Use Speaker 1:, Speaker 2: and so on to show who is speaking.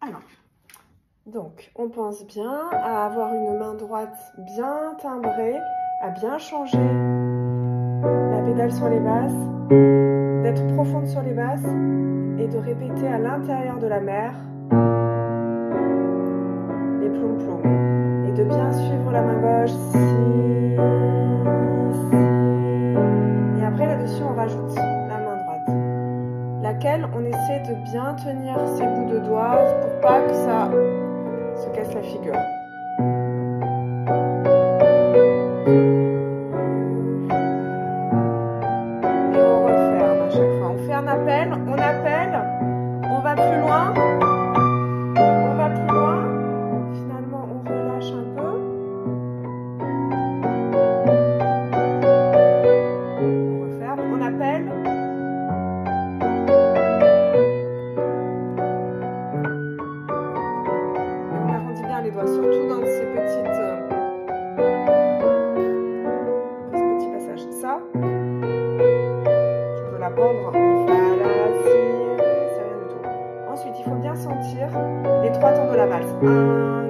Speaker 1: Alors, donc, on pense bien à avoir une main droite bien timbrée, à bien changer la pédale sur les basses, d'être profonde sur les basses et de répéter à l'intérieur de la mer les ploum-ploum. Et de bien suivre la main gauche, on essaie de bien tenir ses bouts de doigts pour pas que ça se casse la figure. Et on referme à chaque fois. On fait un appel, on appelle, on va plus loin, surtout dans ces petites, euh, ces petits passages. Ça, tu peux la tout. Ensuite, il faut bien sentir les trois temps de la valse. 1,